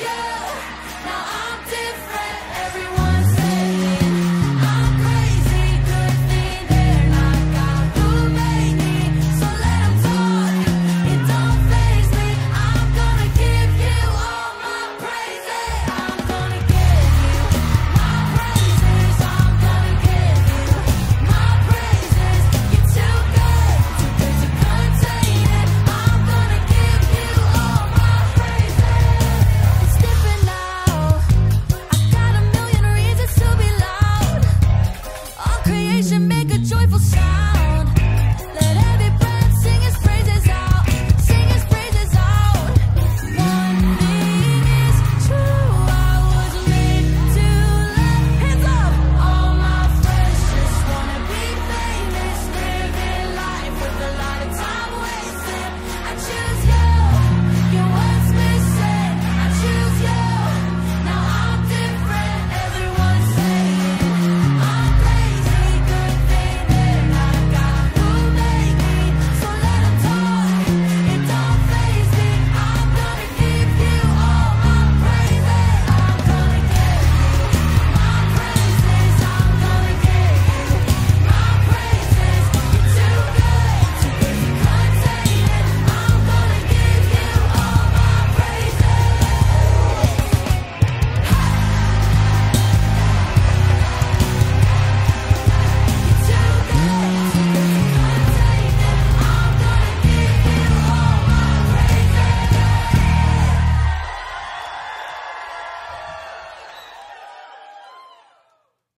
Yeah. celebration, make a joyful sound.